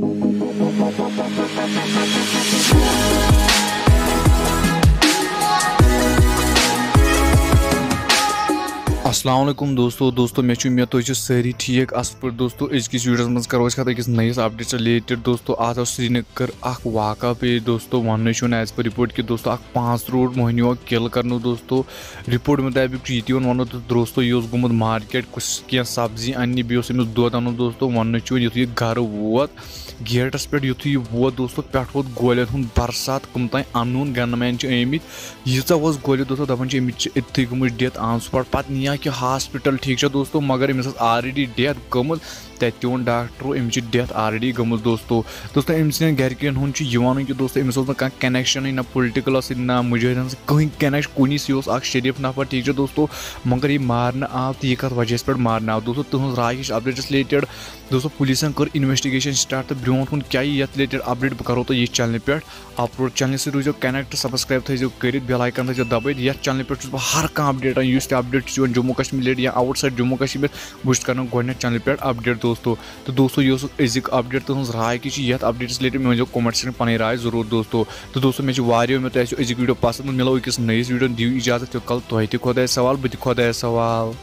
Thank you. Aslam दोस्तों दोस्तों, मे उम्मीद तुम सारी ठीक अस पे दोस्तों अजकिस वीडियो मज करो कत अकिस नयस अपडेट रिलेटेड दोस्तों, आज श्रीनगर अख वाक़ा पे दोस्तों, वन एज पर रिपोर्ट कि दोस्तों अख पाँच रोड मोहनी किल कर दोस्तों रिपोर्ट मुताबिक ये वन दोस्तों यह गुमुत मार्केट कुछ क्या सब्ज़ी, अन्य बेस दोद अन दोस्तों, वन यु गर वोत गेटस पे यु वोत दोस्तों पे वोत गोलन हूँ बरसात कम तान अनून गन मैन आमत यीचा गोल दोस्तों दपान अमित इतनी गई डेथ आन स्पॉट पे निया कि हॉस्पिटल ठीक है दोस्तों, मगर अमिस ऑलरेडी डेथ गमुत तत वोन डॉक्टरों अमिच डेथ ऑलरेडी गमुत दोस्तों। दोस्तों अम सन गरकन हूँ वन कि दोस्तों अमिस कह कनेक्शन ना पोलिटिकलस ना मुजाहिदन कहीं कनेक्शन कुन सी शरीफ नफर ठीक है दोस्तों। मगर यह मारन आव तो यह कत वजह पे मारन आव दोस्तों तुज राय अपडेट्स रिलेटेड दोस्तों पुलिसन कर इन्वेस्टिगेशन स्टार्ट तो ब्रो कुन क्या ये रिलेटेड अपडेट बह करो तो ये चैनल पे अपलोड चैनल से रोजो कनेक्ट सब्सक्राइब थो कर बेल आइकन थो दबित ये चैनल पे हर कह अपडेट इस अपडेट जम्मू कश्मीर या आउट साइड जम्मू कश्मीर बस कर गोड चैनल पे अपडेट दोस्तों। तो दोस्तों यह अजिक अपडेट तुज राय कि ये अपडेट रिलेटेड मे कमेंट सेक्शन पन राय ज़रूर दोस्तों। तो दोस्तों, मे वो मैं तुम अजिक वीडियो पसंद मिलो अकिस नईस वीडियो दी इजाज़त कल तुह तुद सवाल बह खुद, सवाल।